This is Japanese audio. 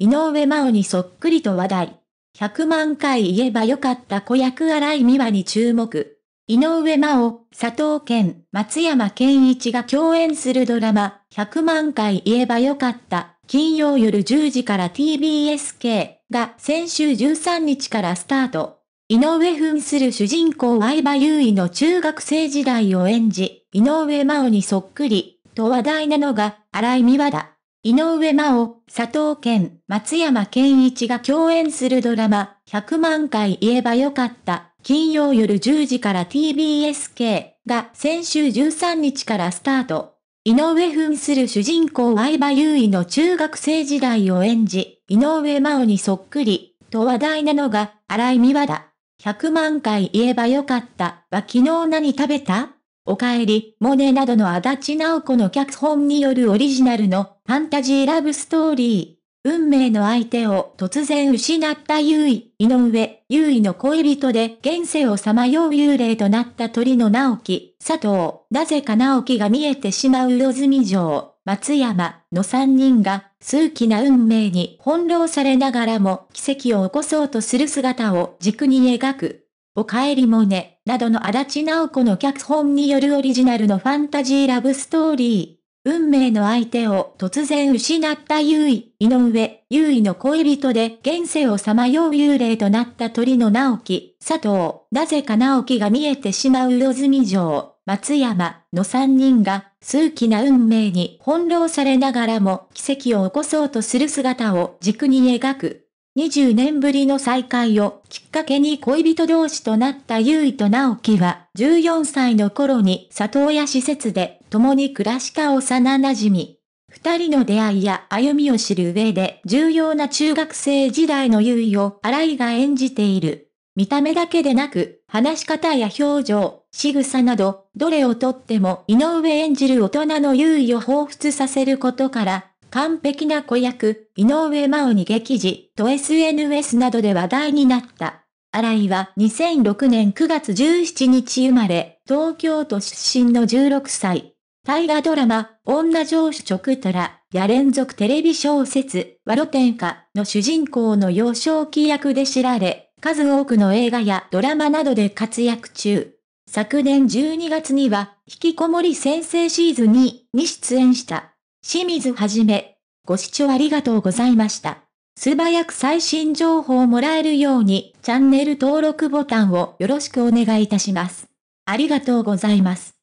井上真央にそっくりと話題。100万回言えばよかった子役荒井美和に注目。井上真央、佐藤健、松山健一が共演するドラマ、100万回言えばよかった、金曜夜10時から TBSK が先週13日からスタート。井上扮する主人公相葉優衣の中学生時代を演じ、井上真央にそっくり、と話題なのが、荒井美和だ。井上真央、佐藤健、松山健一が共演するドラマ、100万回言えばよかった、金曜夜10時から TBSK が先週13日からスタート。井上扮する主人公相葉優衣の中学生時代を演じ、井上真央にそっくり、と話題なのが、荒井美和だ。100万回言えばよかった、は昨日何食べた？おかえり、モネなどの足立直子の脚本によるオリジナルのファンタジーラブストーリー。運命の相手を突然失った優衣、井上、優衣の恋人で現世をさまよう幽霊となった鳥の直樹、佐藤、なぜか直樹が見えてしまう魚住城、松山の三人が数奇な運命に翻弄されながらも奇跡を起こそうとする姿を軸に描く。おかえりもね、などの足立直子の脚本によるオリジナルのファンタジーラブストーリー。運命の相手を突然失った優衣、井上、優衣の恋人で現世をさまよう幽霊となった鳥の直樹、佐藤、なぜか直樹が見えてしまう魚住城、松山の三人が数奇な運命に翻弄されながらも奇跡を起こそうとする姿を軸に描く。20年ぶりの再会をきっかけに恋人同士となった優衣と直樹は、14歳の頃に里親施設で共に暮らした幼馴染。二人の出会いや歩みを知る上で重要な中学生時代の優衣を荒井が演じている。見た目だけでなく、話し方や表情、仕草など、どれをとっても井上演じる大人の優衣を彷彿させることから、完璧な子役、井上真央に劇時と SNS などで話題になった。新井は2006年9月17日生まれ、東京都出身の16歳。大河ドラマ、女上司直虎や連続テレビ小説、ワロ天下の主人公の幼少期役で知られ、数多くの映画やドラマなどで活躍中。昨年12月には、引きこもり先生シーズン2に出演した。清水はじめ。ご視聴ありがとうございました。素早く最新情報をもらえるように、チャンネル登録ボタンをよろしくお願いいたします。ありがとうございます。